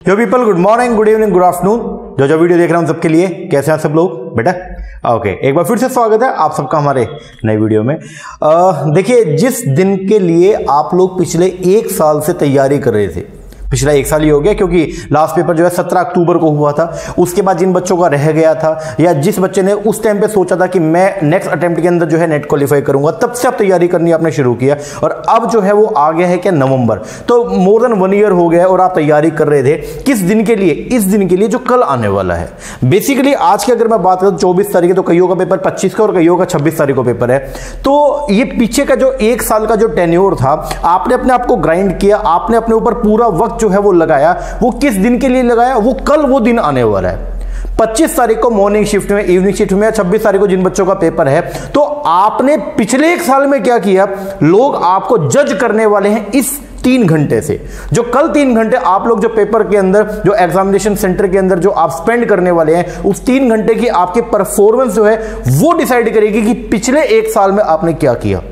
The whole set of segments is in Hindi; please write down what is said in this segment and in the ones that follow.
Yo people good morning good evening good afternoon जो जो वीडियो देख रहे हैं उन सबके लिए कैसे हैं सब लोग? बेटा? ओके एक बार फिर से स्वागत है आप सबका हमारे नए वीडियो में। देखिए, जिस दिन के लिए आप लोग पिछले एक साल से तैयारी कर रहे थे पिछला एक साल ही हो गया क्योंकि लास्ट पेपर जो है सत्रह अक्टूबर को हुआ था। उसके बाद जिन बच्चों का रह गया था या जिस बच्चे ने उस टाइम पे सोचा था कि मैं नेक्स्ट अटेम्प्ट के अंदर जो है नेट क्वालिफाई करूँगा, तब से आप तैयारी करनी आपने शुरू किया और अब जो है वो आ गया है क्या नवंबर। तो मोर देन वन ईयर हो गया है और आप तैयारी कर रहे थे किस दिन के लिए? इस दिन के लिए जो कल आने वाला है। बेसिकली आज की अगर मैं बात करूँ चौबीस तारीख तो कईयों का पेपर पच्चीस का और कईयों का छब्बीस तारीख को पेपर है। तो ये पीछे का जो एक साल का जो टेन्योर था, आपने अपने आप को ग्राइंड किया, आपने अपने ऊपर पूरा वक्त जो है वो लगाया, वो किस दिन के लिए लगाया? वो कल वो दिन आने वाला है। 25 तारीख को मॉर्निंग शिफ्ट में इवनिंग शिफ्ट में 26 तारीख को जिन बच्चों का पेपर है तो आपने पिछले एक साल में क्या किया? लोग आपको जज करने वाले हैं इस तीन घंटे से। जो कल तीन घंटे आप लोग जो पेपर के अंदर, जो एग्जामिनेशन सेंटर के अंदर जो आप स्पेंड करने वाले हैं, उस तीन घंटे की आपकी परफॉर्मेंस जो है, वो डिसाइड करेगी कि पिछले एक साल में आपने क्या किया।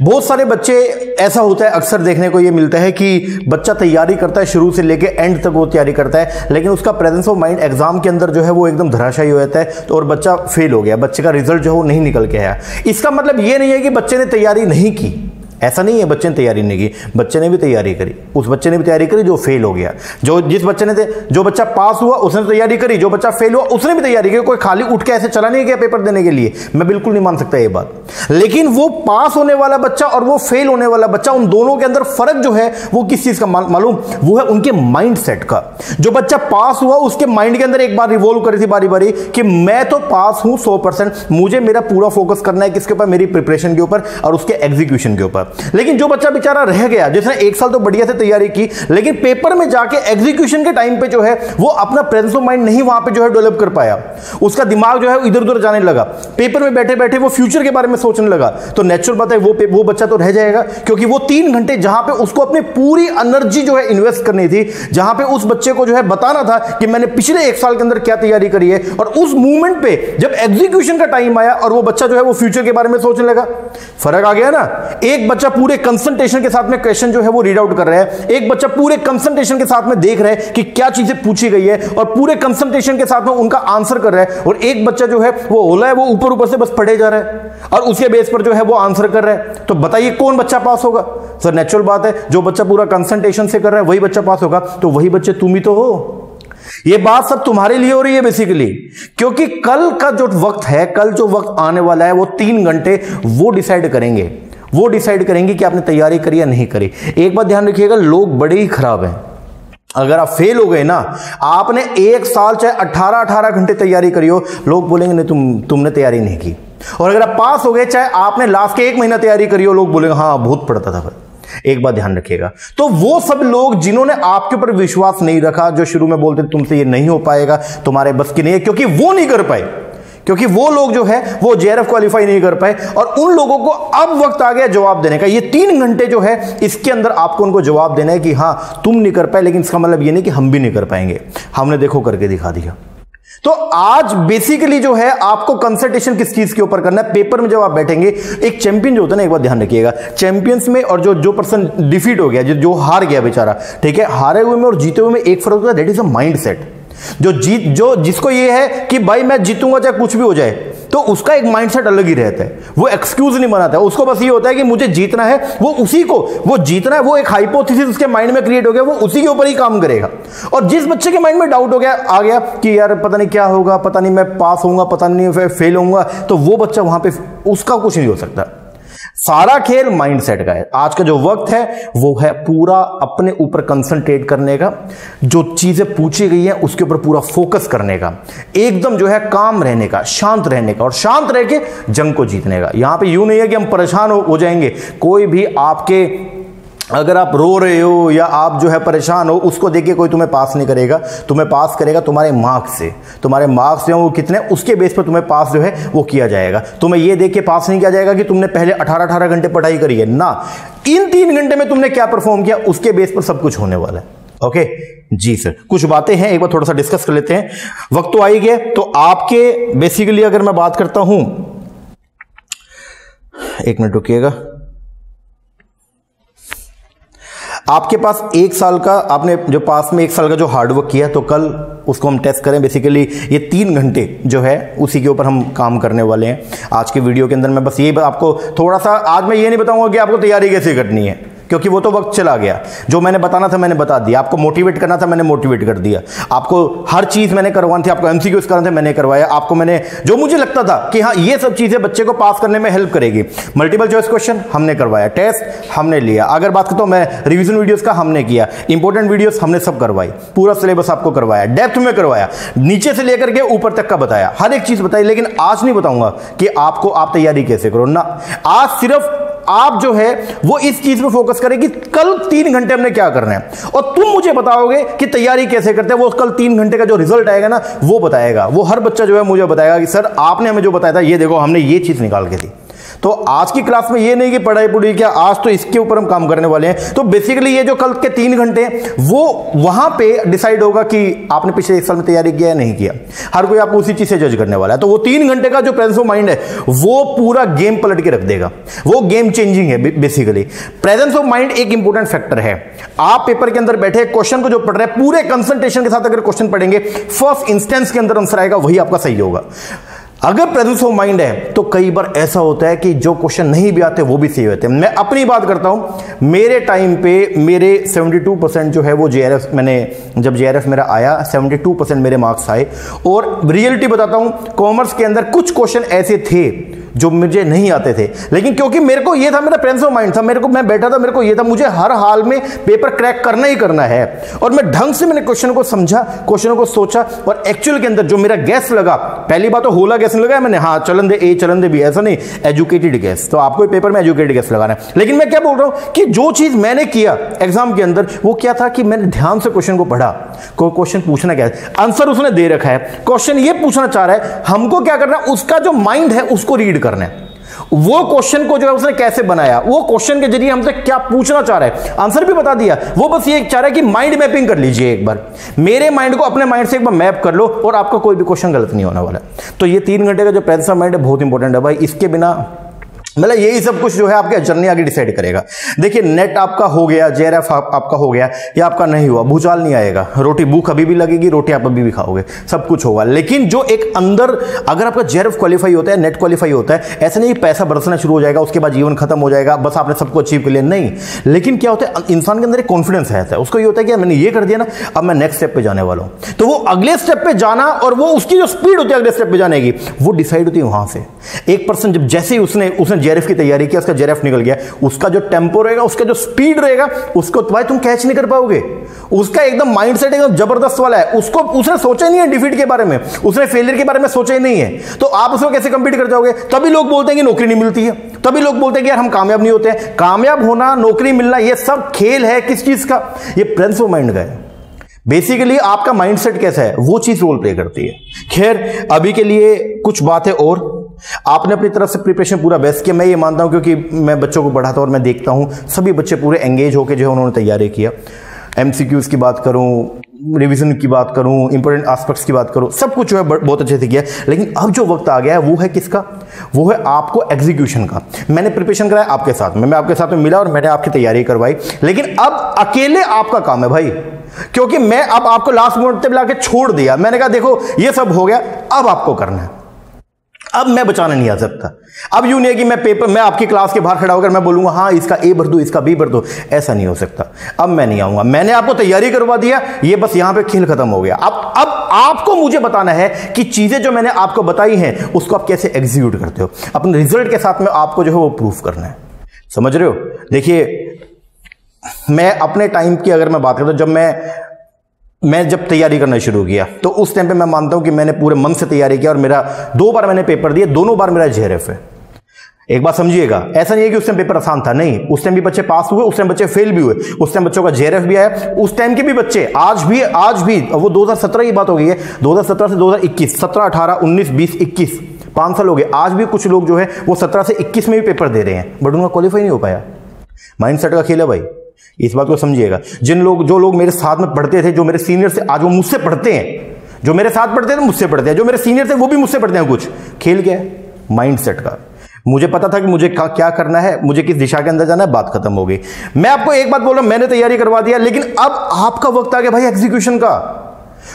बहुत सारे बच्चे ऐसा होता है, अक्सर देखने को ये मिलता है कि बच्चा तैयारी करता है, शुरू से लेके एंड तक वो तैयारी करता है, लेकिन उसका प्रेजेंस ऑफ़ माइंड एग्ज़ाम के अंदर जो है वो एकदम धराशायी हो जाता है तो और बच्चा फेल हो गया, बच्चे का रिज़ल्ट जो है वो नहीं निकल के आया। इसका मतलब ये नहीं है कि बच्चे ने तैयारी नहीं की। ऐसा नहीं है बच्चे ने तैयारी नहीं की, बच्चे ने भी तैयारी करी। उस बच्चे ने भी तैयारी करी जो फेल हो गया। जो जिस बच्चे ने जो बच्चा पास हुआ, उसने तैयारी करी, जो बच्चा फेल हुआ, उसने भी तैयारी की, कोई खाली उठ के ऐसे चला नहीं गया पेपर देने के लिए। मैं बिल्कुल नहीं मान सकता ये बात। लेकिन वो पास होने वाला बच्चा और वो फेल होने वाला बच्चा, उन दोनों के अंदर फ़र्क जो है, वो किस चीज़ का मालूम? वो है उनके माइंड सेट का। जो बच्चा पास हुआ, उसके माइंड के अंदर एक बार रिवॉल्व करी थी बारी बारी कि मैं तो पास हूँ सौ परसेंट, मुझे मेरा पूरा फोकस करना है किसके ऊपर? मेरी प्रिपरेशन के ऊपर और उसके एग्जीक्यूशन के ऊपर। लेकिन जो बच्चा बेचारा रह गया, जिसने एक साल तो बढ़िया से तैयारी की, लेकिन पेपर में जाके एग्जीक्यूशन के टाइम पे जो है, वो अपना प्रेजेंस ऑफ़ माइंड नहीं वहाँ पे जो है डेवलप कर पाया। उसका दिमाग जो है इधर उधर जाने लगा। पेपर में बैठे बैठे वो फ्यूचर के बारे में सोचने लगा। तो नेचुरल बात है, वो वो बच्चा तो रह जाएगा, क्योंकि वो तीन घंटे जहाँ पे उसको अपनी पूरी एनर्जी जो है इन्वेस्ट करनी थी, जहाँ पे उस बच्चे को जो है बताना था कि मैंने पिछले एक साल के अंदर क्या तैयारी करी है, और उस मूवमेंट पे जब एग्जीक्यूशन का टाइम आया, और वो बच्चा जो है वो फ्यूचर के बारे में सोचने लगा। फ़र्क आ गया ना? एक बच्चा पूरे कंसंट्रेशन के साथ में क्वेश्चन जो है वो रीड आउट कर रहा है। एक बच्चा पूरे कंसंट्रेशन के साथ में देख रहा है कि क्या चीज़ें पूछी गई है और पूरे कंसंट्रेशन के साथ में उनका आंसर कर रहा है और एक बच्चा जो है वो होला है वो ऊपर ऊपर से बस पढ़े जा रहा है और उसके बेस पर जो है वो आंसर कर रहा है। तो बताइए कौन बच्चा पास होगा? सर नेचुरल बात है, जो बच्चा पूरा कंसंट्रेशन से कर रहा है, वही बच्चा पास होगा। तो वही बच्चे तुम ही तो हो। ये बात सब तुम्हारे लिए हो रही है बेसिकली क्योंकि कल का जो वक्त है, कल जो वक्त आने वाला है, वो तीन घंटे वो डिसाइड करेंगे। वो डिसाइड करेंगे कि आपने तैयारी करी या नहीं करी। एक बात ध्यान रखिएगा, लोग बड़े ही खराब हैं। अगर आप फेल हो गए ना, आपने एक साल चाहे 18 18 घंटे तैयारी करी हो, लोग बोलेंगे, नहीं, तुम, तुमने तैयारी नहीं की। और अगर आप पास हो गए, चाहे आपने लास्ट के एक महीना तैयारी करी हो, लोग बोलेंगे हाँ बहुत पड़ता था। एक बात ध्यान रखिएगा। तो वो सब लोग जिन्होंने आपके ऊपर विश्वास नहीं रखा, जो शुरू में बोलते, तुमसे ये नहीं हो पाएगा, तुम्हारे बस की नहीं है। क्योंकि वो नहीं कर पाए। क्योंकि वो लोग जो है, वो जेआरएफ क्वालिफाई नहीं कर पाए और उन लोगों को अब वक्त आ गया जवाब देने का। ये तीन घंटे जो है, इसके अंदर आपको उनको जवाब देना है कि हाँ तुम नहीं कर पाए, लेकिन इसका मतलब ये नहीं कि हम भी नहीं कर पाएँगे। हमने देखो करके दिखा दिया। तो आज बेसिकली जो है, आपको कंसल्टेशन किस चीज़ के ऊपर करना है? पेपर में जब आप बैठेंगे, एक चैंपियन जो होता है ना, एक बार ध्यान रखिएगा। चैंपियंस में और जो जो पर्सन डिफीट हो गया, जो जो हार गया बेचारा, ठीक है? हारे हुए में और जीते हुए में एक फ़र्क होता है that is a mindset जो जीत, जो जिसको ये है कि भाई मैं जीतूँगा चाहे कुछ भी हो जाए तो उसका एक माइंडसेट अलग ही रहता है। वो एक्सक्यूज नहीं बनाता। है उसको बस ये होता है कि मुझे जीतना है, वो उसी को, वो जीतना है, वो एक हाइपोथेसिस उसके माइंड में क्रिएट हो गया, वो उसी के ऊपर ही काम करेगा। और जिस बच्चे के माइंड में डाउट हो गया, आ गया कि यार पता नहीं क्या होगा, पता नहीं मैं पास होऊँगा, पता नहीं फेल होऊँगा तो वो बच्चा वहाँ पर उसका कुछ नहीं हो सकता। सारा खेल माइंडसेट का है। आज का जो वक्त है वो है पूरा अपने ऊपर कंसंट्रेट करने का जो चीज़ें पूछी गई हैं उसके ऊपर पूरा फोकस करने का एकदम जो है काम रहने का शांत रहने का और शांत रह के जंग को जीतने का। यहाँ पे यूँ नहीं है कि हम परेशान हो, हो जाएँगे। कोई भी आपके अगर आप रो रहे हो या आप जो है परेशान हो, उसको देखिए कोई तुम्हें पास नहीं करेगा। तुम्हें पास करेगा तुम्हारे मार्क्स से। तुम्हारे मार्क्स जो है वो कितने, उसके बेस पर तुम्हें पास जो है वो किया जाएगा। तुम्हें ये देख के पास नहीं किया जाएगा कि तुमने पहले 18 18 घंटे पढ़ाई करी है। ना, इन तीन घंटे में तुमने क्या परफॉर्म किया, उसके बेस पर सब कुछ होने वाला है। ओके जी सर कुछ बातें हैं, एक बार थोड़ा सा डिस्कस कर लेते हैं। वक्त तो आ ही गया तो आपके बेसिकली अगर मैं बात करता हूँ, एक मिनट रुकिएगा। आपके पास एक साल का, आपने जो पास में एक साल का जो हार्डवर्क किया तो कल उसको हम टेस्ट करें। बेसिकली ये तीन घंटे जो है, उसी के ऊपर हम काम करने वाले हैं। आज के वीडियो के अंदर मैं बस यही आपको थोड़ा सा, आज मैं ये नहीं बताऊँगा कि आपको तैयारी कैसे करनी है। क्योंकि वो तो वक्त चला गया। जो मैंने बताना था, मैंने बता दिया। आपको मोटिवेट करना था, मैंने मोटिवेट कर दिया। आपको हर चीज़ मैंने करवानी थी, आपको एमसीक्यूज करना था, मैंने करवाया। आपको मैंने जो मुझे लगता था कि हाँ ये सब चीज़ें बच्चे को पास करने में हेल्प करेगी। मल्टीपल चॉइस क्वेश्चन हमने करवाया। टेस्ट हमने लिया। अगर बात करता हूँ मैं रिविजन वीडियोज़ का हमने किया। इंपॉर्टेंट वीडियोज़ हमने सब करवाई। पूरा सिलेबस आपको करवाया। डेप्थ में करवाया। नीचे से लेकर के ऊपर तक का बताया। हर एक चीज़ बताई, लेकिन आज नहीं बताऊँगा कि आपको आप तैयारी कैसे करो। ना, आज सिर्फ़ आप जो है, वो इस चीज़ पे फोकस करें कि कल तीन घंटे हमने क्या करना है। और तुम मुझे बताओगे कि तैयारी कैसे करते हैं, वो कल तीन घंटे का जो रिज़ल्ट आएगा ना, वो बताएगा। वो हर बच्चा जो है मुझे बताएगा कि, सर, आपने हमें जो बताया था, ये देखो, हमने ये चीज़ निकाल के दी। तो आज की क्लास में ये नहीं कि पढ़ाई पुढ़ी क्या, आज तो इसके ऊपर हम काम करने वाले हैं। तो बेसिकली ये जो कल के तीन घंटे वो वहाँ पे डिसाइड होगा कि आपने पिछले एक साल में तैयारी किया या नहीं किया। हर कोई आपको उसी चीज़ से जज करने वाला है। तो वो तीन घंटे का जो प्रेजेंस ऑफ़ माइंड है, वो पूरा गेम पलट के रख देगा। वो गेम चेंजिंग है बेसिकली प्रेजेंस ऑफ़ माइंड एक इंपॉर्टेंट फैक्टर है। आप पेपर के अंदर बैठे क्वेश्चन को जो पढ़ रहे हैं, पूरे कंसंट्रेशन के साथ अगर क्वेश्चन पढ़ेंगे फ़र्स्ट इंस्टेंस के अंदर आंसर आएगा, वही आपका सही होगा। अगर प्रेजेंस ऑफ़ माइंड है तो कई बार ऐसा होता है कि जो क्वेश्चन नहीं भी आते, वो भी सही होते हैं। मैं अपनी बात करता हूँ, मेरे टाइम पे मेरे 72 परसेंट जो है वो जे मैंने, जब जे मेरा आया 72 परसेंट मेरे मार्क्स आए। और रियलिटी बताता हूँ कॉमर्स के अंदर कुछ क्वेश्चन ऐसे थे जो मुझे नहीं आते थे। लेकिन क्योंकि मेरे को ये था, मेरा प्रेजेंस ऑफ़ माइंड था, मेरे को, मैं बैठा था, मेरे को ये था, मुझे हर हाल में पेपर क्रैक करना ही करना है। और मैं ढंग से मैंने क्वेश्चन को समझा क्वेश्चनों को सोचा और एक्चुअल के अंदर जो मेरा गैस लगा, पहली बात तो होला गैस नहीं लगा मैंने हाँ चलन दे ए चलन दे भी ऐसा नहीं एजुकेटेड गैस तो आपको पेपर में एजुकेटेड गैस लगाना है। लेकिन मैं क्या बोल रहा हूँ कि जो चीज़ मैंने किया एग्ज़ाम के अंदर, वो क्या था कि मैंने ध्यान से क्वेश्चन को पढ़ा। क्वेश्चन पूछना क्या आंसर उसने दे रखा है। क्वेश्चन ये पूछना चाह रहा है, हमको क्या करना उसका जो माइंड है, उसको रीड करना है। वो क्वेश्चन को जो है उसने कैसे बनाया? वो क्वेश्चन के ज़रिए हमसे क्या पूछना चाह रहा है? आंसर भी बता दिया। वो बस ये चाह रहा है कि माइंड मैपिंग कर लीजिए एक बार। मेरे माइंड को अपने माइंड से एक बार मैप कर लो और आपका कोई भी क्वेश्चन गलत नहीं होने वाला। तो ये तीन घंटे का जो प्रेजेंस माइंड है बहुत इंपॉर्टेंट है भाई। इसके बिना मतलब यही सब कुछ जो है आपके जर्नी आगे डिसाइड करेगा। देखिए नेट आपका हो गया जेआरएफ आप, आपका हो गया या आपका नहीं हुआ भूचाल नहीं आएगा। रोटी भूख अभी भी लगेगी रोटी आप अभी भी खाओगे सब कुछ होगा। लेकिन जो एक अंदर अगर आपका जेआरएफ क्वालिफाई होता है नेट क्वालिफाई होता है ऐसा नहीं पैसा बरसना शुरू हो जाएगा उसके बाद जीवन खत्म हो जाएगा बस आपने सबको अचीव कर लिया नहीं। लेकिन क्या होता है इंसान के अंदर एक कॉन्फिडेंस है। उसको ये होता है कि मैंने ये कर दिया ना अब मैं नेक्स्ट स्टेप पर जाने वाला हूँ। तो वो अगले स्टेप पे जाना और वो उसकी जो स्पीड होती है अगले स्टेप पे जाने की वो डिसाइड होती है वहाँ से। एक पर्सन जब जैसे ही उसने उसने जेआरएफ की तैयारी की, उसका जेरेफ निकल गया। उसका जो टेंपो रहेगा, उसका जो स्पीड रहेगा, उसको तो भाई तुम कैच नहीं कर पाओगे। उसका एकदम माइंडसेट एकदम ज़बरदस्त वाला है। उसको उसने सोचा ही नहीं है डिफीट के बारे में। उसने फेलियर के बारे में सोचा ही नहीं है। तो आप उसको कैसे कंपीट कर जाओगे? तभी लोग बोलते हैं कि नौकरी नहीं मिलती है। तभी लोग बोलते हैं कि यार हम कामयाब नहीं होते कामयाब होना, नौकरी मिलना, ये सब खेल है किस चीज़ का? ये प्रिंस ऑफ़ माइंड का है। बेसिकली आपका माइंडसेट कैसा है? वो चीज़ रोल प्ले करती है। खैर, अभी के लिए कुछ बातें और। आपने अपनी तरफ़ से प्रिपरेशन पूरा बेस्ट किया। मैं ये मानता हूँ, क्योंकि मैं बच्चों को पढ़ाता हूँ और मैं देखता हूँ। सभी बच्चे पूरे एंगेज होकर जो है उन्होंने तैयारी किया एम की बात करूँ रिवीजन की बात करूँ इंपॉर्टेंट एस्पेक्ट्स की बात करूँ, सब कुछ जो है बहुत अच्छे से किया लेकिन अब जो वक्त आ गया है, वो है किसका? वो है आपको एग्जीक्यूशन का। मैंने प्रिपरेशन कराया आपके साथ में। मैं आपके साथ में मिला और मैंने आपकी तैयारी करवाई। लेकिन अब अकेले आपका काम है भाई। क्योंकि मैं अब आपको लास्ट मोमेंट पे लाके छोड़ दिया। मैंने कहा, देखो, ये सब हो गया, अब आपको करना है। अब मैं बचाना नहीं आ सकता। अब यूँ नहीं है कि मैं पेपर मैं आपकी क्लास के बाहर खड़ा होकर मैं बोलूँगा हाँ इसका ए भर दो, इसका बी भर दो। ऐसा नहीं हो सकता। अब मैं नहीं आऊँगा। मैंने आपको तैयारी करवा दिया ये बस यहाँ पे खेल खत्म हो गया। अब अब आपको मुझे बताना है कि चीज़ें जो मैंने आपको बताई हैं, उसको आप कैसे एग्जीक्यूट करते हो? अपने रिज़ल्ट के साथ में आपको जो है वो प्रूफ करना है। समझ रहे हो? देखिए, मैं अपने टाइम की अगर मैं बात करता हूँ जब मैं मैं जब तैयारी करना शुरू किया तो उस टाइम पे मैं मानता हूँ कि मैंने पूरे मन से तैयारी किया और मेरा, दो बार मैंने पेपर दिए, दोनों बार मेरा जेआरएफ है। एक बात समझिएगा, ऐसा नहीं है कि उस टाइम पेपर आसान था, नहीं, उस टाइम भी बच्चे पास हुए, उस टाइम बच्चे फेल भी हुए, उस टाइम बच्चों का जेआरएफ भी आया, उस टाइम के भी बच्चे, आज भी आज भी वो 2017 की बात हो गई है 2017 से 2021 17 18 19 20 21 पाँच साल हो गए आज भी कुछ लोग जो है, वो 17 से 21 में भी पेपर दे रहे हैं, बट उनका क्वालिफाई नहीं हो पाया। माइंड का खेल है भाई। इस बात को समझिएगा। जिन लोग, जो लोग मेरे साथ में पढ़ते थे, जो मेरे सीनियर से, आज वो मुझसे पढ़ते हैं, जो मेरे साथ पढ़ते थे मुझसे पढ़ते हैं, जो मेरे सीनियर थे वो भी मुझसे पढ़ते हैं कुछ। खेल क्या है? माइंड सेट का। मुझे पता था कि मुझे क्या करना है, मुझे किस दिशा के अंदर जाना है, बात खत्म हो गई। मैं आपको एक बात बोल रहा हूँ, मैंने तैयारी करवा दिया, लेकिन अब आपका वक्त आ गया भाई एग्जीक्यूशन का।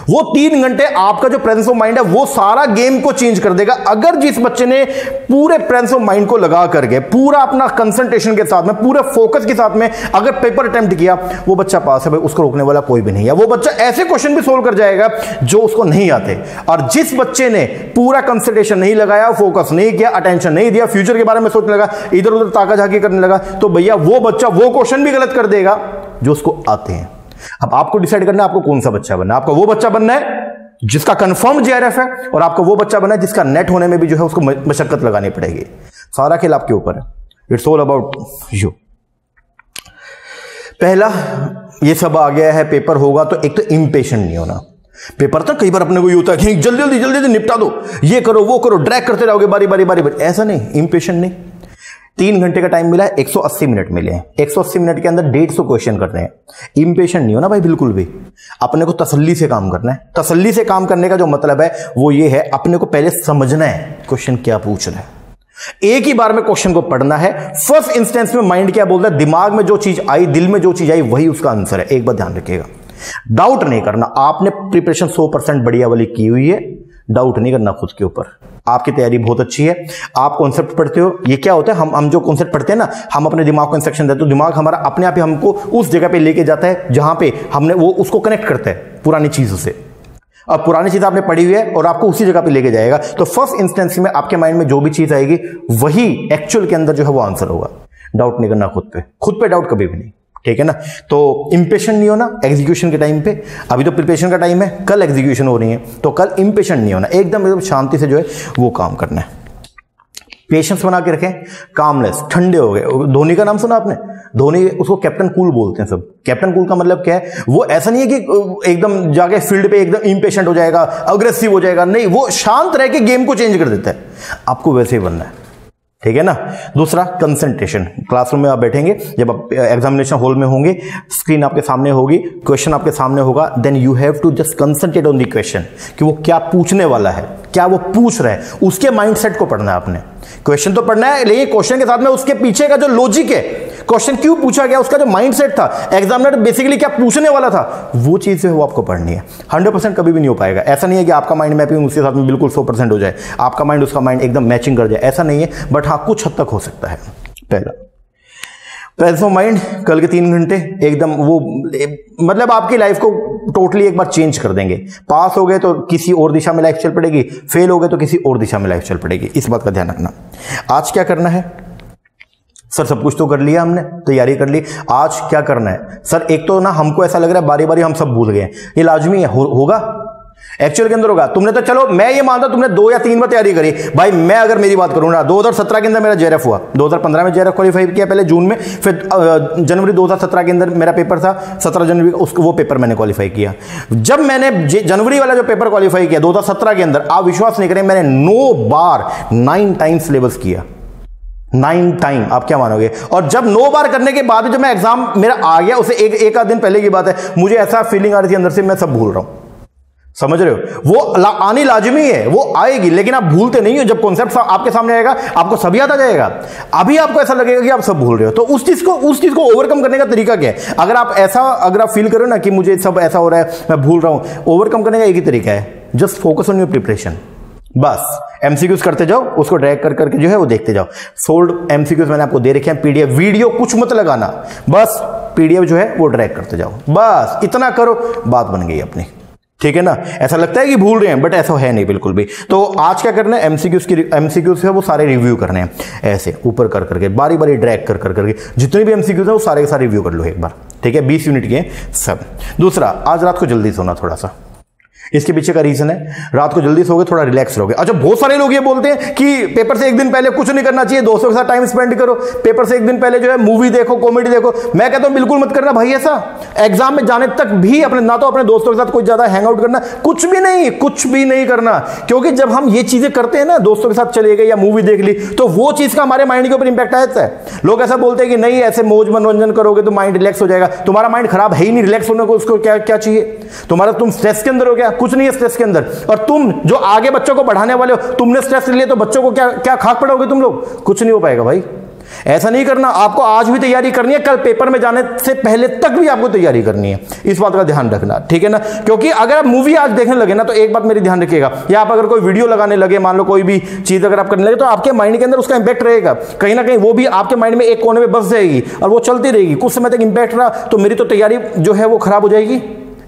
वो तीन घंटे आपका जो प्रेजेंस ऑफ़ माइंड है, वो सारा गेम को चेंज कर देगा। अगर जिस बच्चे ने पूरे प्रेजेंस ऑफ़ माइंड को लगा करके पूरा अपना कंसंट्रेशन के साथ में, पूरे फोकस के साथ में, अगर पेपर अटेम्प्ट किया, वो बच्चा पास है, भाई, उसको रोकने वाला कोई भी नहीं है। वो बच्चा ऐसे क्वेश्चन भी सोल्व कर जाएगा जो उसको नहीं आते। और जिस बच्चे ने पूरा कंसंट्रेशन नहीं लगाया फोकस नहीं किया अटेंशन नहीं दिया फ्यूचर के बारे में सोचने लगा इधर उधर ताका झाकी करने लगा तो भैया वो बच्चा वो क्वेश्चन भी गलत कर देगा जो उसको आते हैं। अब आपको डिसाइड करना है आपको कौन सा बच्चा बनना है। आपको वो बच्चा बनना है, जिसका कंफर्म जेआरएफ है, और आपको वो बच्चा बनना है, जिसका नेट होने में भी जो है उसको मशक्कत लगानी पड़ेगी। सारा खेल आपके ऊपर है। इट्स ऑल अबाउट यू पहला, ये सब आ गया है पेपर होगा तो एक तो इम्पेशेंट नहीं होना। पेपर तो कई बार अपने को ये होता है जल्दी जल्दी जल्दी जल्दी निपटा दो। ये करो, वो करो ड्रैग करते रहोगे, बारी बारी बारी बारी। ऐसा नहीं इम्पेशेंट नहीं। तीन घंटे का टाइम मिला है 180 मिनट मिले हैं। 180 मिनट के अंदर डेढ़ सौ क्वेश्चन करने हैं। इम्पेशेंट नहीं हो ना भाई, बिल्कुल भी। अपने को तसल्ली से काम करना है। तसल्ली से काम करने का जो मतलब है, वो ये है, अपने को पहले समझना है क्वेश्चन क्या पूछ रहा है। एक ही बार में क्वेश्चन को पढ़ना है। फ़र्स्ट इंस्टेंस में माइंड क्या बोलता है? दिमाग में जो चीज़ आई, दिल में जो चीज़ आई, वही उसका आंसर है। एक बार ध्यान रखिएगा। डाउट नहीं करना। आपने प्रिपरेशन सौ परसेंट बढ़िया वाली की हुई है। डाउट नहीं करना खुद के ऊपर। आपकी तैयारी बहुत अच्छी है। आप कॉन्सेप्ट पढ़ते हो। ये क्या होता है? हम हम जो कॉन्सेप्ट पढ़ते हैं ना, हम अपने दिमाग को इंस्ट्रक्शन देते हो। दिमाग हमारा अपने आप ही हमको उस जगह पे लेके जाता है जहाँ पे हमने वो, उसको कनेक्ट करता है पुरानी चीज़ों से। अब पुरानी चीज़ आपने पढ़ी हुई है और आपको उसी जगह पे लेके जाएगा। तो फ़र्स्ट इंस्टेंस में आपके माइंड में जो भी चीज़ आएगी, वही एक्चुअल के अंदर जो है वो आंसर होगा। डाउट नहीं करना खुद पे। खुद पे डाउट कभी भी नहीं। ठीक है ना? तो इंपेशेंट नहीं होना एग्जीक्यूशन के टाइम पे। अभी तो प्रिपरेशन का टाइम है, कल एग्जीक्यूशन हो रही है। तो कल इंपेशेंट नहीं होना, एकदम एकदम शांति से जो है वो काम करना है। पेशेंस बना के रखें कामलेस ठंडे हो गए। धोनी का नाम सुना आपने? धोनी, उसको कैप्टन कूल बोलते हैं सब। कैप्टन कूल का मतलब क्या है? वो ऐसा नहीं है कि एकदम जाके फ़ील्ड पे एकदम इम्पेशेंट हो जाएगा अग्रेसिव हो जाएगा, नहीं, वो शांत रह के गेम को चेंज कर देता है। आपको वैसे ही बनना है। ठीक है ना? दूसरा कंसंट्रेशन क्लासरूम में आप बैठेंगे, जब आप एग्जामिनेशन हॉल में होंगे स्क्रीन आपके सामने होगी क्वेश्चन आपके सामने होगा then you have to just concentrate on the question कि वो क्या पूछने वाला है। क्या वो पूछ रहा है? उसके माइंडसेट को पढ़ना है आपने। क्वेश्चन तो पढ़ना है, लेकिन क्वेश्चन के साथ में उसके पीछे का जो लॉजिक है क्वेश्चन क्यों पूछा गया? उसका जो माइंडसेट था एग्जामिनर बेसिकली क्या पूछने वाला था? वो चीज़ वो आपको पढ़नी है। हंड्रेड परसेंट कभी भी नहीं हो पाएगा। ऐसा नहीं है कि आपका माइंड मैपिंग उसके साथ में बिल्कुल सौ परसेंट हो जाए। आपका माइंड उसका माइंड एकदम मैचिंग कर जाए। ऐसा नहीं है बट हाँ कुछ हद तक हो सकता है। पहला। प्रेजेंस माइंड कल के तीन घंटे, एकदम वो मतलब आपकी लाइफ को टोटली एक बार चेंज कर देंगे। पास हो गए तो किसी और दिशा में लाइफ चल पड़ेगी। फेल हो गए तो किसी और दिशा में लाइफ चल पड़ेगी। इस बात का ध्यान रखना। आज क्या करना है? सर सब कुछ तो कर लिया हमने तैयारी कर ली। आज क्या करना है? सर एक तो ना हमको ऐसा लग रहा है बारी बारी हम सब भूल गए ये लाजमी है। हो, होगा? एक्चुअल के अंदर होगा। तुमने तो चलो, मैं ये मानता तुमने दो या तीन बार तैयारी करी। भाई, मैं अगर मेरी बात करूँ ना 2017 के अंदर मेरा जेरएफ हुआ। 2015 में जेरएफ क्वालिफाई किया पहले जून में, फिर जनवरी 2017 के अंदर मेरा पेपर था 17 जनवरी उसको, वो पेपर मैंने क्वालिफाई किया। जब मैंने जनवरी वाला जो पेपर क्वालिफाई किया, दो हज़ार सत्रह के अंदर, आप विश्वास नहीं करें, मैंने नो बार नाइन टाइम सिलेबस किया। नाइन टाइम आप क्या मानोगे? और जब नो बार करने के बाद जब मैं एग्ज़ाम मेरा आ गया, उसे एक एक आध दिन पहले की बात है, मुझे ऐसा फीलिंग आ रही थी अंदर से, मैं सब भूल रहा हूँ। समझ रहे हो? वो ला, आनी लाजमी है वो आएगी लेकिन आप भूलते नहीं हो जब कॉन्सेप्ट आपके सामने आएगा आपको सब याद आ जाएगा। अभी आपको ऐसा लगेगा कि आप सब भूल रहे हो। तो उस चीज़ को उस चीज़ को ओवरकम करने का तरीका क्या है? अगर आप ऐसा अगर आप फील करो ना कि मुझे सब ऐसा हो रहा है मैं भूल रहा हूँ ओवरकम करने का एक ही तरीका है। Just focus on your preparation बस एमसीक्यूज करते जाओ उसको ड्रैग कर करके जो है वो देखते जाओ। सोल्ड एमसीक्यूज मैंने आपको दे रखे हैं पीडीएफ वीडियो कुछ मत लगाना। बस पीडीएफ जो है वो ड्रैग करते जाओ। बस इतना करो बात बन गई अपनी। ठीक है ना? ऐसा लगता है कि भूल रहे हैं बट ऐसा है नहीं बिल्कुल भी। तो आज क्या करना है? एमसीक्यूज की एमसीक्यूज है वो सारे रिव्यू करने हैं। ऐसे, ऊपर कर करके बारी बारी ड्रैग कर कर करके, जितने भी एमसीक्यूज है वो सारे के सारे रिव्यू कर लो एक बार। ठीक है? बीस यूनिट के सब। दूसरा, आज रात को जल्दी सोना थोड़ा सा। इसके पीछे का रीजन है। रात को जल्दी सोगे थोड़ा रिलैक्स रहोगे। अच्छा बहुत सारे लोग ये बोलते हैं कि पेपर से एक दिन पहले कुछ नहीं करना चाहिए, दोस्तों के साथ टाइम स्पेंड करो। पेपर से एक दिन पहले जो है मूवी देखो कॉमेडी देखो। मैं कहता हूँ, बिल्कुल मत करना भाई ऐसा। एग्ज़ाम में जाने तक भी अपने, ना तो अपने दोस्तों के साथ कुछ ज़्यादा हैंग आउट करना, कुछ भी नहीं, कुछ भी नहीं करना। क्योंकि जब हम ये चीज़ें करते हैं ना, दोस्तों के साथ चले गए या मूवी देख ली तो वो चीज़ का हमारे माइंड के ऊपर इंपैक्ट आता है। लोग ऐसा बोलते हैं कि नहीं, ऐसे मौज मनोरंजन करोगे तो माइंड रिलैक्स हो जाएगा। तुम्हारा माइंड खराब है ही नहीं रिलैक्स होने को उसको क्या क्या चाहिए? तुम्हारा, तुम स्ट्रेस के अंदर हो गया। कुछ नहीं है स्ट्रेस के अंदर। और तुम जो आगे बच्चों को बढ़ाने वाले हो, तुमने स्ट्रेस लिए तो बच्चों को क्या क्या खाक पड़ोगे तुम लोग? कुछ नहीं हो पाएगा भाई। ऐसा नहीं करना, आपको आज भी तैयारी करनी है, कल पेपर में जाने से पहले तक भी आपको तैयारी करनी है। इस बात का ध्यान रखना, ठीक है ना? क्योंकि अगर आप मूवी आज देखने लगे ना तो एक बात मेरी ध्यान रखिएगा, या आप अगर कोई वीडियो लगाने लगे, मान लो कोई भी चीज़ अगर आप करने लगे तो आपके माइंड के अंदर उसका इंपैक्ट रहेगा। कहीं ना कहीं वो भी आपके माइंड में एक कोने में बस जाएगी, और वो चलती रहेगी। कुछ समय तक इंपैक्ट रहा तो मेरी तो तैयारी जो है वो खराब हो जाएगी।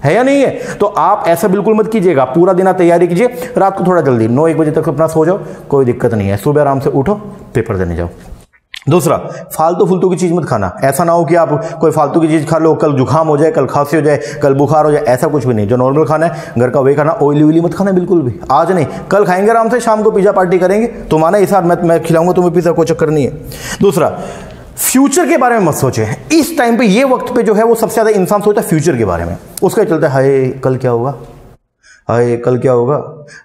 है या नहीं है? तो आप ऐसा बिल्कुल मत कीजिएगा। पूरा दिन आप तैयारी कीजिए। रात को थोड़ा जल्दी। नौ एक बजे तक अपना सो जाओ। कोई दिक्कत नहीं है। सुबह आराम से उठो, पेपर देने जाओ। दूसरा, फालतू फुलतू की चीज़ मत खाना। ऐसा ना हो कि आप कोई फालतू की चीज़ खा लो, कल जुकाम हो जाए, कल खांसी हो जाए, कल बुखार हो जाए, ऐसा कुछ भी नहीं। जो नॉर्मल खाना है, घर का वही खाना। ऑयली ऑयली मत खाना बिल्कुल भी। आज नहीं, कल खाएँगे आराम से, शाम को पिज़्ज़ा पार्टी करेंगे। तो माना इस मैं मैं खिलाऊँगा, तुम्हें पिज़्ज़ा कोई चक्कर नहीं है। दूसरा फ्यूचर के बारे में मत सोचे। इस टाइम पे ये वक्त पे जो है वो सबसे ज़्यादा इंसान सोचता है फ्यूचर के बारे में। उसका चलता है, हाय, कल क्या होगा? हाय, कल क्या होगा?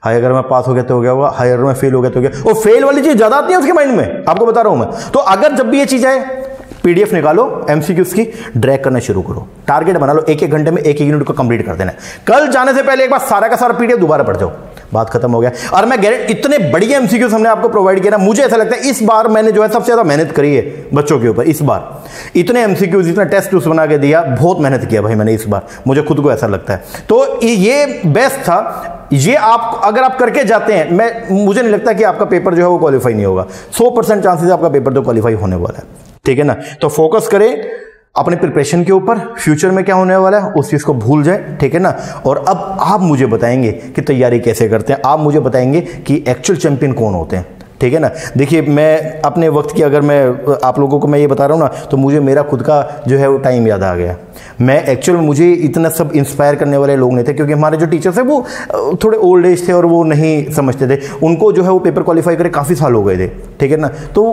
हाय, अगर मैं पास हो गया तो हो गया होगा? हाय, अगर मैं फेल हो गया तो हो गया वो फेल वाली चीज़ ज़्यादा आती है उसके माइंड में। आपको बता रहा हूँ मैं। तो अगर जब भी ये चीज़ आए पीडीएफ निकालो एमसीक्यूज की ड्रैग करना शुरू करो। टारगेट बना लो एक एक घंटे में एक एक यूनिट को कंप्लीट कर देना कल जाने से पहले एक बार सारा का सारा पीडीएफ दोबारा पढ़ जाओ। बात खत्म हो गया। और मैं गारंट इतने बढ़िया एमसीक्यूज हमने आपको प्रोवाइड किया ना, मुझे ऐसा लगता है इस बार मैंने जो है सबसे ज़्यादा मेहनत करी है बच्चों के ऊपर, इस बार। इतने एमसीक्यूज इतना टेस्ट टूस बना के दिया, बहुत मेहनत किया भाई मैंने इस बार। मुझे खुद को ऐसा लगता है। तो ये बेस्ट था। ये आप, अगर आप करके जाते हैं, मैं, मुझे नहीं लगता कि आपका पेपर जो है वो क्वालिफाई नहीं होगा। सौ परसेंट चांसेस आपका पेपर तो क्वालिफाई होने वाला है। ठीक है ना? तो फोकस करें। अपने प्रिपरेशन के ऊपर फ्यूचर में क्या होने वाला है, उस चीज़ को भूल जाए, ठीक है ना? और अब आप मुझे बताएँगे कि तैयारी कैसे करते हैं। आप मुझे बताएँगे कि एक्चुअल चैंपियन कौन होते हैं। ठीक है ना? देखिए, मैं अपने वक्त की अगर मैं, आप लोगों को मैं ये बता रहा हूँ ना तो मुझे मेरा खुद का जो है वो टाइम याद आ गया। मैं एक्चुअल मुझे इतना सब इंस्पायर करने वाले लोग नहीं थे, क्योंकि हमारे जो टीचर्स हैं वो थोड़े ओल्ड एज थे और वो नहीं समझते थे। उनको जो है वो पेपर क्वालिफाई करे काफ़ी साल हो गए थे, ठीक है ना? तो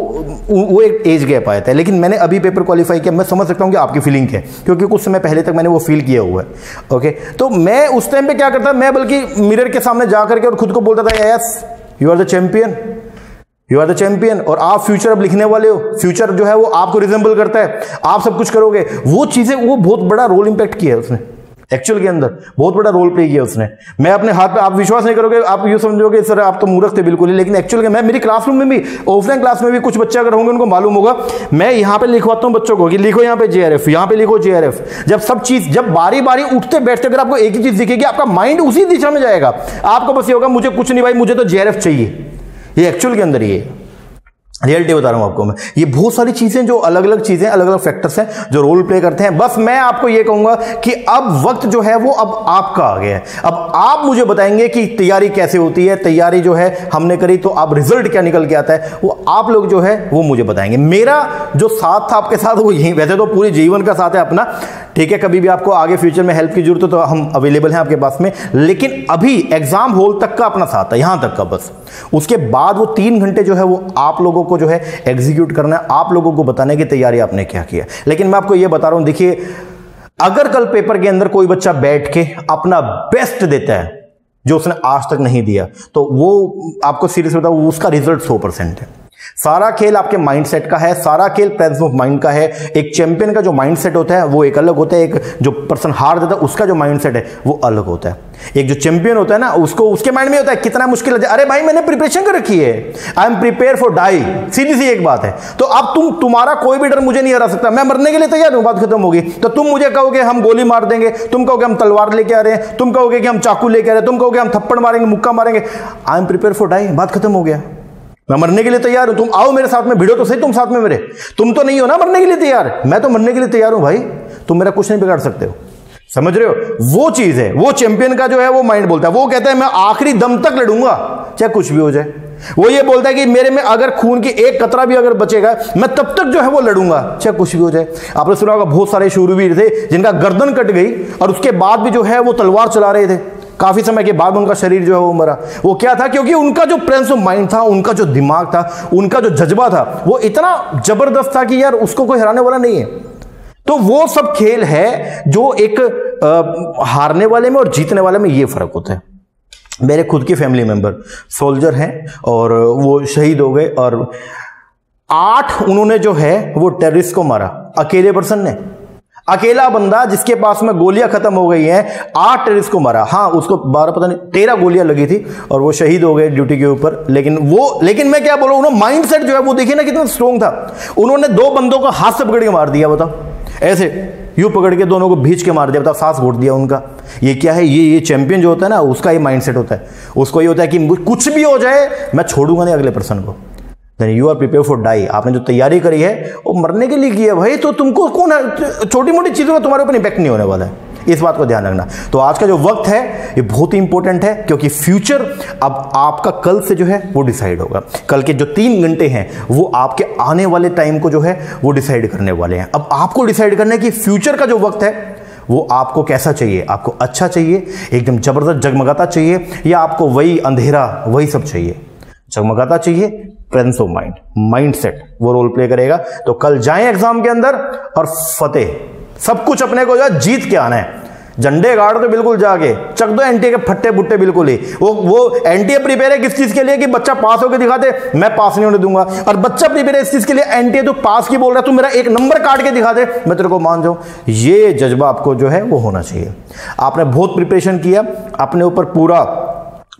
वो एक एज गैप आया था। लेकिन मैंने अभी पेपर क्वालिफाई किया, मैं समझ सकता हूँ कि आपकी फीलिंग है, क्योंकि कुछ समय पहले तक मैंने वो फील किया हुआ है ओके तो मैं उस टाइम पर क्या करता, मैं बल्कि मिरर के सामने जा करके और खुद को बोलता था yes you are the champion you are the champion और आप फ्यूचर अब लिखने वाले हो। फ्यूचर जो है वो आपको रिजेंबल करता है। आप सब कुछ करोगे। वो चीज़ें, वो बहुत बड़ा रोल इंपैक्ट किया है उसने। एक्चुअल के अंदर बहुत बड़ा रोल प्ले किया उसने। मैं अपने हाथ पे, आप विश्वास नहीं करोगे, आप ये समझोगे, सर, आप तो मूर्ख थे बिल्कुल ही। लेकिन एक्चुअल के मैं, मेरी क्लासरूम में भी ऑफलाइन क्लास में भी कुछ बच्चे अगर होंगे, उनको मालूम होगा। मैं यहाँ पे लिखवाता हूँ बच्चों को कि लिखो यहाँ पे जे आर एफ़ यहाँ पे लिखो जे आर एफ़ जब सब चीज़, जब बारी बारी उठते बैठते अगर आपको एक ही चीज़ दिखेगी, आपका माइंड उसी दिशा में जाएगा। आपको बस ये होगा, मुझे कुछ नहीं भाई, मुझे तो जे आर एफ़ चाहिए। ये एक्चुअल के अंदर ये रियलिटी बता रहा हूँ आपको मैं। ये बहुत सारी चीज़ें जो अलग अलग चीज़ें अलग अलग फैक्टर्स हैं, जो रोल प्ले करते हैं। बस मैं आपको ये कहूँगा कि अब वक्त जो है वो अब आपका आ गया है। अब आप मुझे बताएँगे कि तैयारी कैसे होती है, तैयारी जो है हमने करी तो अब रिज़ल्ट क्या निकल के आता है, वो आप लोग जो है वो मुझे बताएँगे। मेरा जो साथ था आपके साथ, वो यही, वैसे तो पूरे जीवन का साथ है अपना। ठीक है, कभी भी आपको आगे फ्यूचर में हेल्प की ज़रूरत हो तो हम अवेलेबल हैं आपके पास में। लेकिन अभी एग्ज़ाम हॉल तक का अपना साथ है, यहाँ तक का बस। उसके बाद वो तीन घंटे जो है वो आप लोगों को जो है एग्जीक्यूट करना है, आप लोगों को बताने की तैयारी आपने क्या किया लेकिन मैं आपको यह बता रहा हूँ, देखिए, अगर कल पेपर के अंदर कोई बच्चा बैठ के अपना बेस्ट देता है, जो उसने आज तक नहीं दिया तो वो, आपको सीरियस बताओ उसका रिज़ल्ट सौ परसेंट है। सारा खेल आपके माइंडसेट का है, सारा खेल प्रेजेंस ऑफ़ माइंड का है। एक चैंपियन का जो माइंडसेट होता है, वो एक अलग होता है, एक जो पर्सन हार देता है, उसका जो माइंडसेट है, वो अलग होता है। एक जो चैंपियन होता है ना, उसको, उसके माइंड में होता है, कितना मुश्किल है, अरे भाई मैंने प्रिपरेशन कर रखी है। I am prepare for die सीधी सी एक बात है। तो अब तुम, तुम्हारा कोई भी डर मुझे नहीं हरा सकता। मैं मरने के लिए तैयार हूँ, बात खत्म होगी। तो तुम मुझे कहोगे, हम गोली मार देंगे, तुम कहोगे, हम तलवार लेके आ रहे हैं, तुम कहोगे कि हम चाकू लेके आ रहे हैं, तुम कहोगे, हम थप्पड़ मारेंगे, मुक्का मारेंगे। I am prepare for die बात खत्म हो गया। मैं मरने के लिए तैयार हूँ। तुम आओ मेरे साथ में, भिड़ो तो सही, तुम साथ में मेरे। तुम तो नहीं हो ना मरने के लिए तैयार? मैं तो मरने के लिए तैयार हूँ भाई। तुम मेरा कुछ नहीं बिगाड़ सकते हो। समझ रहे हो? वो चीज़ है, वो चैंपियन का जो है वो माइंड बोलता है। वो कहता है, मैं आखिरी दम तक लड़ूँगा, चाहे कुछ भी हो जाए। वो ये बोलता है कि मेरे में अगर खून की एक कतरा भी अगर बचेगा, मैं तब तक जो है वो लड़ूँगा, चाहे कुछ भी हो जाए। आपने सुना होगा, बहुत सारे शूरवीर थे जिनका गर्दन कट गई और उसके बाद भी जो है वो तलवार चला रहे थे। काफ़ी समय के बाद उनका शरीर जो है वो मरा। वो क्या था? क्योंकि उनका जो प्रेंस ऑफ़ माइंड था उनका जो दिमाग था उनका जो जज्बा था वो इतना ज़बरदस्त था कि यार उसको कोई हराने वाला नहीं है। तो वो सब खेल है जो एक आ, हारने वाले में और जीतने वाले में ये फ़र्क होता है। मेरे खुद के फैमिली मेंबर सोल्जर हैं और वो शहीद हो गए और आठ उन्होंने जो है वो टेररिस्ट को मारा। अकेले पर्सन ने। अकेला बंदा जिसके पास में गोलियाँ खत्म हो गई हैं, आठ टेरिस को मारा। हाँ उसको बारह, पता नहीं, तेरह गोलियाँ लगी थी और वो शहीद हो गए ड्यूटी के ऊपर। लेकिन वो, लेकिन मैं क्या बोल रहा हूँ माइंड सेट जो है, वो देखिए ना कितना स्ट्रोंग था। उन्होंने दो बंदों को हाथ से पकड़ के मार दिया, बताओ। ऐसे, यू पकड़ के दोनों को भींच के मार दिया, बताओ, सांस घोट दिया उनका। ये क्या है? ये ये चैंपियन जो होता है ना, उसका ये माइंड होता है। उसको ये होता है कि कुछ भी हो जाए, मैं छोड़ूँगा नहीं अगले पर्सन को। Then you are prepare for die आपने जो तैयारी करी है, वो मरने के लिए की है भाई तो तुमको कौन है? छोटी मोटी चीज़ों का तुम्हारे ऊपर इम्पैक्ट नहीं होने वाला है। इस बात को ध्यान रखना। तो आज का जो वक्त है, ये बहुत ही इंपॉर्टेंट है, क्योंकि फ्यूचर अब आपका कल से जो है, वो डिसाइड होगा। कल के जो तीन घंटे हैं, वो आपके आने वाले टाइम को जो है, वो डिसाइड करने वाले हैं। अब आपको डिसाइड करना है कि फ्यूचर का जो वक्त है, वो आपको कैसा चाहिए? आपको अच्छा चाहिए? एकदम ज़बरदस्त जगमगाता चाहिए? या आपको वही अंधेरा, वही सब चाहिए? जगमगाता चाहिए presence of mind mind set वो रोल प्ले करेगा। तो कल जाएँ एग्ज़ाम के अंदर और फतेह। सब कुछ अपने को जो जीत के आना है। झंडे गाड़ तो बिल्कुल जाके। चक दो एनटीए के फट्टे बुट्टे बिल्कुल ही। वो वो एनटीए प्रिपेयर है किस चीज़ के लिए कि बच्चा पास होकर दिखाते? मैं पास नहीं होने दूँगा। और बच्चा प्रिपेयर है इस चीज़ के लिए एनटीए तो पास की बोल रहा है, तू मेरा एक नंबर काट के दिखा दे। मैं तेरे को मान जाऊँ। ये जज्बा आपको जो है वो होना चाहिए। आपने बहुत प्रिपरेशन किया। अपने ऊपर पूरा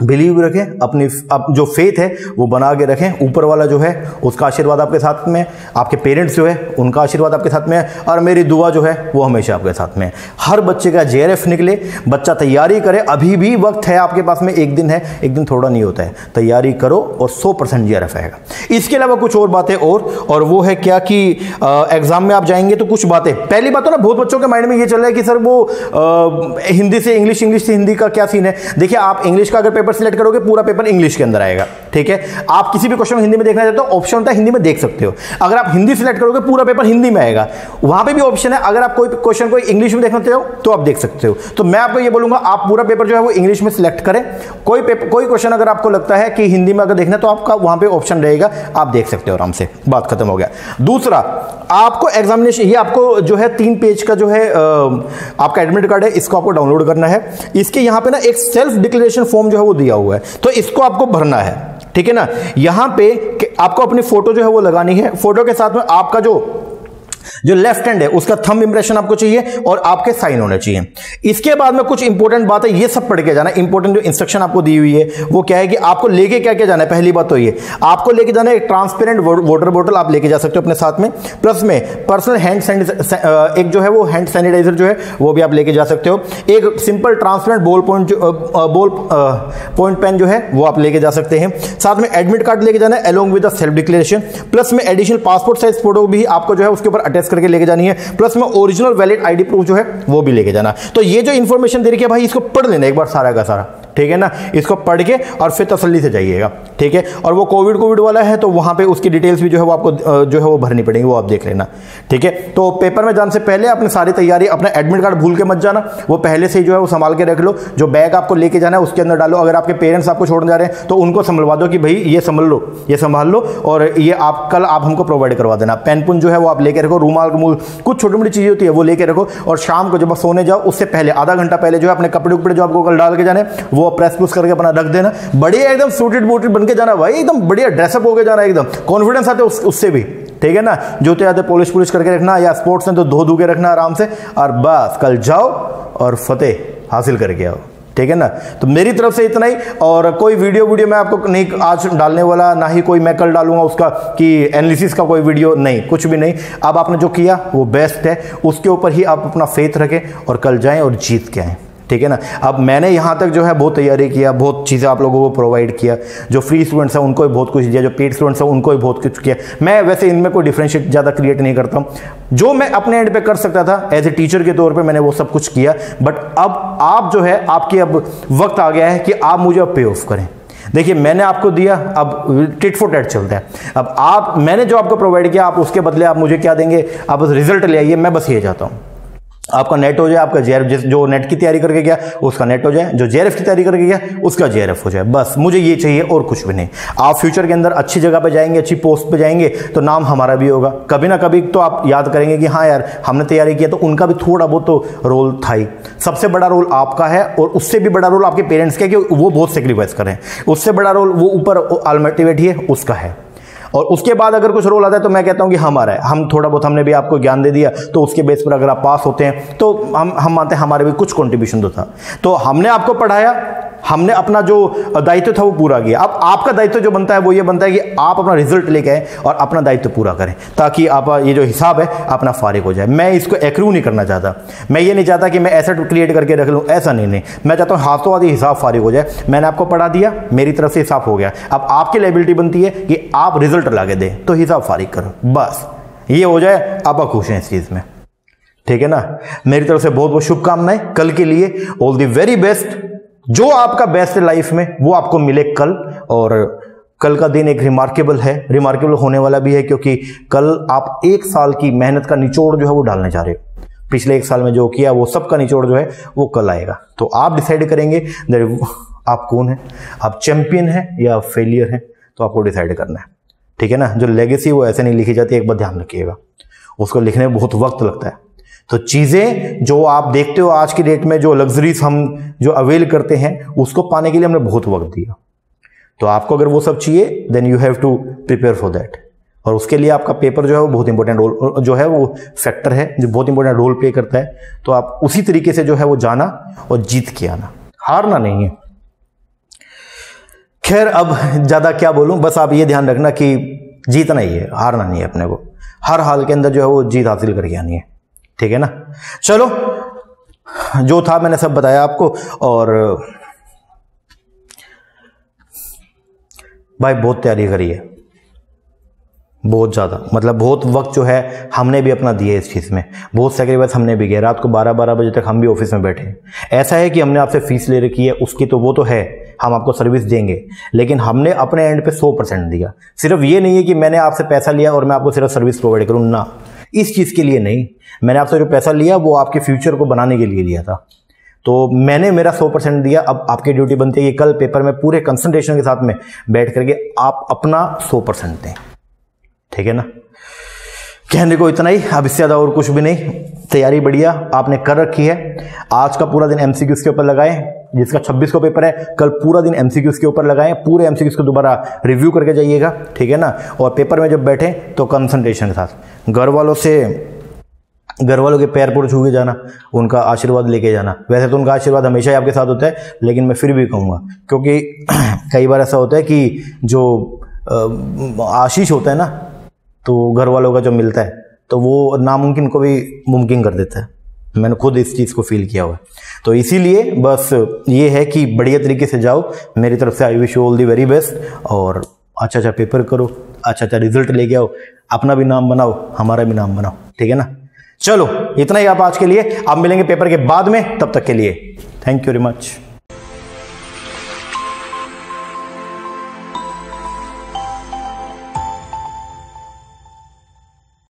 बिलीव रखें, अपनी, अप, जो फेथ है, वो बना के रखें। ऊपर वाला जो है, उसका आशीर्वाद आपके साथ में आपके पेरेंट्स जो है, उनका आशीर्वाद आपके साथ में है। और मेरी दुआ जो है, वो हमेशा आपके साथ में है। हर बच्चे का जे निकले, बच्चा तैयारी करे, अभी भी वक्त है आपके पास में, एक दिन है, एक दिन थोड़ा नहीं होता है। तैयारी करो और सौ परसेंट जे आएगा। इसके अलावा कुछ और बातें और और वो है क्या कि एग्ज़ाम में आप जाएँगे तो कुछ बातें। पहली बात तो ना, बहुत बच्चों के माइंड में ये चल रहा है कि सर वो हिंदी से इंग्लिश इंग्लिश से हिंदी का क्या सीन है? देखिए, आप इंग्लिश का अगर पेपर पेपर सिलेक्ट करोगे, पूरा पेपर इंग्लिश के अंदर आएगा, ठीक है? आप किसी भी क्वेश्चन हिंदी में देखना चाहते हो ऑप्शन होता है, हिंदी में देख सकते हो। अगर आप हिंदी सिलेक्ट करोगे, पूरा पेपर हिंदी में आएगा। वहाँ पे भी ऑप्शन है, अगर आप कोई क्वेश्चन को इंग्लिश में देखना चाहते हो तो आप देख सकते हो। तो मैं आपको ये बोलूँगा, आप पूरा पेपर जो है वो इंग्लिश में सिलेक्ट करें। कोई पेपर कोई क्वेश्चन अगर आपको लगता है कि हिंदी में अगर देखना तो आपका वहाँ पे ऑप्शन रहेगा, आप देख सकते हो आराम से। बात खत्म हो गया। दूसरा, आपको एग्जामिनेशन ये आपको जो है तीन पेज का जो है आपका एडमिट कार्ड है, इसको आपको डाउनलोड करना है। इसके यहाँ पे ना एक सेल्फ डिक्लेरेशन फॉर्म जो है वो दिया हुआ है। तो इसको आपको भरना है। ठीक है ना? यहाँ पे आपको अपनी फ़ोटो जो है वो लगानी है। फ़ोटो के साथ में आपका जो जो लेफ़्ट हैंड है, उसका थंब इंप्रेशन आपको चाहिए और आपके साइन होने चाहिए। इसके बाद में कुछ इंपॉर्टेंट बात है, ये सब पढ़ के जाना। इंपॉर्टेंट जो इंस्ट्रक्शन आपको दी हुई है, वो क्या है कि आपको लेके क्या क्या जाना है? पहली बात तो ये, आपको लेके जाना है ट्रांसपेरेंट वाटर बॉटल आप लेके जा सकते हो अपने साथ में। प्लस में पर्सनल हैंड एक जो है वो हैंड सैनिटाइजर जो है, वो भी आप लेके जा सकते हो। एक simple transparent ball point ball point pen जो है, वो आप लेके जा सकते हैं। साथ में एडमिट कार्ड लेके जाना है along with self declaration plus में एडिशनल पासपोर्ट साइज़ फ़ोटो भी आपको जो है, उसके ऊपर अटैच करके लेके जानी है प्लस में ओरिजिनल वैलिड आईडी प्रूफ जो है, वो भी लेके जाना। तो ये जो इन्फॉर्मेशन दे रही है भाई, इसको पढ़ लेना एक बार सारा का सारा। ठीक है ना? इसको पढ़ के और फिर तसल्ली से जाइएगा, ठीक है? और वो कोविड कोविड वाला है तो वहाँ पे उसकी डिटेल्स भी जो है वो आपको जो है वो भरनी पड़ेगी, वो आप देख लेना, ठीक है? तो पेपर में जाने से पहले अपनी सारी तैयारी, अपना एडमिट कार्ड भूल के मत जाना, वो पहले से ही जो है वो संभाल के रख लो, जो बैग आपको लेके जाना है, उसके अंदर डालो, अगर आपके पेरेंट्स आपको छोड़ने जा रहे हैं तो उनको संभलवा दो कि भाई ये संभल लो, ये संभाल लो, और ये आप, कल आप हमको प्रोवाइड करवा देना। पेन पुन जो है वो आप लेके रखो, रूमाल, रूमूल, कुछ छोटी मोटी चीज़ें होती है, वो लेके रखो, और शाम को जब आप सोने जाओ, उससे पहले, आधा घंटा पहले जो है अपने कपड़े, उपड़े जो आपको कल डाल के जाने वो प्रेस प्रूस करके अपना रख देना। बढ़िया एकदम सूटेड बूटेड बन के जाना भाई एकदम बढ़िया ड्रेसअप होकर जाना एकदम। कॉन्फिडेंस आते उस, उससे भी। ठीक है ना? जूते आते पॉलिश पुलिश करके रखना या स्पोर्ट्स में तो धो धो के रखना आराम से। और बस कल जाओ और फतेह हासिल करके आओ। ठीक है ना? तो मेरी तरफ़ से इतना ही। और कोई वीडियो वीडियो मैं आपको नहीं आज डालने वाला ना ही कोई मैं कल डालूँगा उसका कि एनालिसिस का कोई वीडियो नहीं कुछ भी नहीं। अब आपने जो किया वो बेस्ट है। उसके ऊपर ही आप अपना फेथ रखें और कल जाएँ और जीत के आएँ। ठीक है ना? अब मैंने यहाँ तक जो है बहुत तैयारी किया, बहुत चीज़ें आप लोगों को प्रोवाइड किया। जो फ्री स्टूडेंट्स हैं, उनको भी बहुत कुछ दिया, जो पेड स्टूडेंट्स हैं, उनको भी बहुत कुछ किया। मैं वैसे इनमें कोई डिफ्रेंशिएट ज़्यादा क्रिएट नहीं करता हूँ। जो मैं अपने एंड पे कर सकता था एज ए टीचर के तौर पर मैंने वो सब कुछ किया। बट अब आप जो है, आपके अब वक्त आ गया है कि आप मुझे अब पे ऑफ़ करें। देखिए, मैंने आपको दिया, अब टिट फॉर टेट चलता है। अब आप, मैंने जो आपको प्रोवाइड किया, आप उसके बदले आप मुझे क्या देंगे? आप रिज़ल्ट ले आइए, मैं बस ये चाहता हूँ। आपका नेट हो जाए, आपका जेआरएफ जो नेट की तैयारी करके गया, उसका नेट हो जाए, जो जेआरएफ की तैयारी करके गया, उसका जेआरएफ हो जाए। बस, मुझे ये चाहिए और कुछ भी नहीं। आप फ्यूचर के अंदर अच्छी जगह पे जाएँगे, अच्छी पोस्ट पे जाएँगे तो नाम हमारा भी होगा। कभी ना कभी तो आप याद करेंगे कि हाँ यार, हमने तैयारी किया तो उनका भी थोड़ा बहुत तो रोल था ही। सबसे बड़ा रोल आपका है, और उससे भी बड़ा रोल आपके पेरेंट्स का है, कि वो बहुत सेक्रीफाइस करें उससे बड़ा रोल वो ऊपर अल्टीमेट ही है, उसका है। और उसके बाद अगर कुछ रोल आता है तो मैं कहता हूँ कि हमारा है। हम थोड़ा बहुत हमने भी आपको ज्ञान दे दिया तो उसके बेस पर अगर आप पास होते हैं तो हम हम मानते हैं हमारे भी कुछ कॉन्ट्रीब्यूशन तो था। तो हमने आपको पढ़ाया हमने अपना जो दायित्व था वो पूरा किया। अब आपका दायित्व जो बनता है, वो ये बनता है कि आप अपना रिज़ल्ट लेके आए और अपना दायित्व पूरा करें, ताकि आप, ये जो हिसाब है, अपना फारिग हो जाए। मैं इसको एक्रू नहीं करना चाहता। मैं ये नहीं चाहता कि मैं एसेट क्रिएट करके रख लूँ, ऐसा नहीं नहीं। मैं चाहता हूँ हाथों आदि हिसाब फारिग हो जाए। मैंने आपको पढ़ा दिया, मेरी तरफ़ से हिसाब हो गया। अब आपकी लाइबिलिटी बनती है कि आप रिज़ल्ट ला के दें तो हिसाब फारिग करो। बस, ये हो जाए। आप खुश हैं इस चीज़ में। ठीक है ना? मेरी तरफ़ से बहुत बहुत शुभकामनाएँ। कल के लिए ऑल दी वेरी बेस्ट जो आपका बेस्ट है लाइफ में, वो आपको मिले कल। और कल का दिन एक रिमार्केबल है। रिमार्केबल होने वाला भी है क्योंकि कल आप एक साल की मेहनत का निचोड़ जो है वो डालने जा रहे हो। पिछले एक साल में जो किया, वो सब का निचोड़ जो है, वो कल आएगा। तो आप डिसाइड करेंगे आप कौन है? आप चैंपियन है या फेलियर है? तो आपको डिसाइड करना है। ठीक है ना? जो लेगेसी वो ऐसे नहीं लिखी जाती, एक बार ध्यान रखिएगा। उसको लिखने में बहुत वक्त लगता है। तो चीज़ें जो आप देखते हो आज की डेट में, जो लग्जरीज हम, जो अवेल करते हैं, उसको पाने के लिए हमने बहुत वक्त दिया। तो आपको अगर वो सब चाहिए then you have to prepare for that और उसके लिए आपका पेपर जो है, वो बहुत इंपॉर्टेंट रोल जो है, वो फैक्टर है, जो बहुत इंपॉर्टेंट रोल प्ले करता है। तो आप उसी तरीके से जो है, वो जाना और जीत के आना। हारना नहीं है। खैर, अब ज़्यादा क्या बोलूँ, बस आप ये ध्यान रखना कि जीतना ही है, हारना नहीं है अपने को। हर हाल के अंदर जो है, वो जीत हासिल करके आनी है। ठीक है ना? चलो, जो था मैंने सब बताया आपको और, भाई बहुत तैयारी करी है। बहुत ज़्यादा। मतलब बहुत वक्त जो है हमने भी अपना दिया इस चीज़ में। बहुत सेक्रीफाइस हमने भी किया। रात को 12-12 बजे तक हम भी ऑफ़िस में बैठे ऐसा है कि हमने आपसे फ़ीस ले रखी है, उसकी तो वो तो है, हम आपको सर्विस देंगे। लेकिन हमने अपने एंड पे 100 परसेंट दिया। सिर्फ़ ये नहीं है कि मैंने आपसे पैसा लिया और मैं आपको सिर्फ़ सर्विस प्रोवाइड करूँ, ना। इस चीज़ के लिए नहीं। मैंने आपसे जो पैसा लिया, वो आपके फ्यूचर को बनाने के लिए लिया था। तो मैंने मेरा सौ परसेंट दिया, अब आपकी ड्यूटी बनती है कि कल पेपर में पूरे कंसंट्रेशन के साथ में बैठ करके आप अपना सौ परसेंट दें। ठीक है ना? कहने को इतना ही, अब इससे ज़्यादा और कुछ भी नहीं। तैयारी बढ़िया, आपने कर रखी है। आज का पूरा दिन एमसीक्यूज के ऊपर लगाएँ। जिसका 26 को पेपर है, कल पूरा दिन एमसीक्यूज के ऊपर लगाएँ, पूरे एमसीक्यूज को दोबारा रिव्यू करके जाइएगा, ठीक है ना? और पेपर में जब बैठें तो कंसंट्रेशन के साथ। घर वालों से घर वालों के पैर पुर छू के जाना, उनका आशीर्वाद लेके जाना। वैसे तो उनका आशीर्वाद हमेशा ही आपके साथ होता है, लेकिन मैं फिर भी कहूँगा, क्योंकि कई बार ऐसा होता है कि जो आशीष होता है ना तो घर वालों का जो मिलता है तो वो नामुमकिन को भी मुमकिन कर देता है। मैंने खुद इस चीज़ को फील किया हुआ तो इसीलिए बस ये है कि बढ़िया तरीके से जाओ, मेरी तरफ़ से I wish all the very best और अच्छा अच्छा पेपर करो अच्छा अच्छा रिज़ल्ट लेके आओ, अपना भी नाम बनाओ, हमारा भी नाम बनाओ, ठीक है ना? चलो, इतना ही आप आज के लिए। आप मिलेंगे पेपर के बाद में, तब तक के लिए। Thank you very much